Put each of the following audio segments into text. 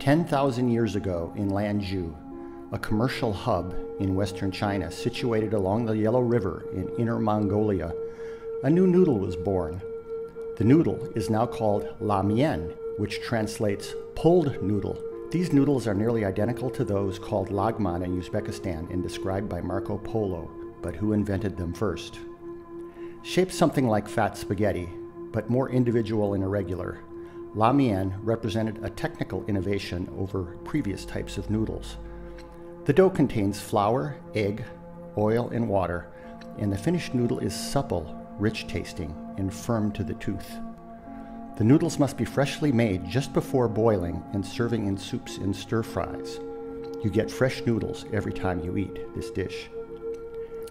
10,000 years ago in Lanzhou, a commercial hub in western China situated along the Yellow River in Inner Mongolia, a new noodle was born. The noodle is now called la mian, which translates pulled noodle. These noodles are nearly identical to those called lagman in Uzbekistan and described by Marco Polo, but who invented them first? Shaped something like fat spaghetti, but more individual and irregular, La Mian represented a technical innovation over previous types of noodles. The dough contains flour, egg, oil, and water, and the finished noodle is supple, rich tasting, and firm to the tooth. The noodles must be freshly made just before boiling and serving in soups and stir fries. You get fresh noodles every time you eat this dish.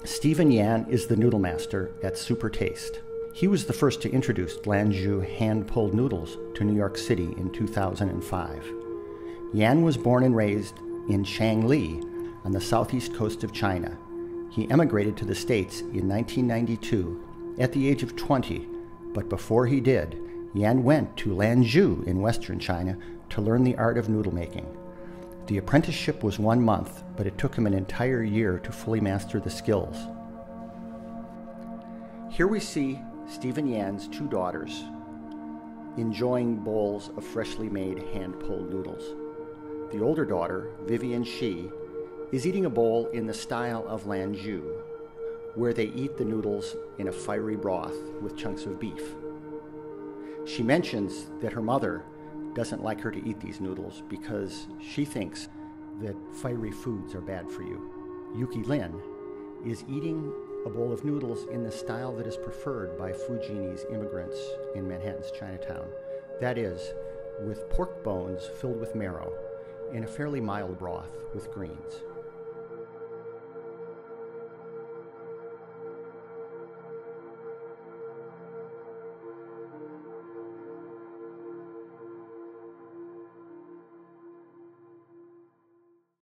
Steven Yan is the noodle master at Super Taste. He was the first to introduce Lanzhou hand pulled noodles to New York City in 2005. Yan was born and raised in Changle on the southeast coast of China. He emigrated to the States in 1992 at the age of 20, but before he did, Yan went to Lanzhou in western China to learn the art of noodle making. The apprenticeship was one month, but it took him an entire year to fully master the skills. Here we see Steven Yan's two daughters enjoying bowls of freshly made hand pulled noodles. The older daughter, Vivian Shi, is eating a bowl in the style of Lanzhou, where they eat the noodles in a fiery broth with chunks of beef. She mentions that her mother doesn't like her to eat these noodles because she thinks that fiery foods are bad for you. Yuki Lin is eating a bowl of noodles in the style that is preferred by Fujianese immigrants in Manhattan's Chinatown. That is, with pork bones filled with marrow in a fairly mild broth with greens.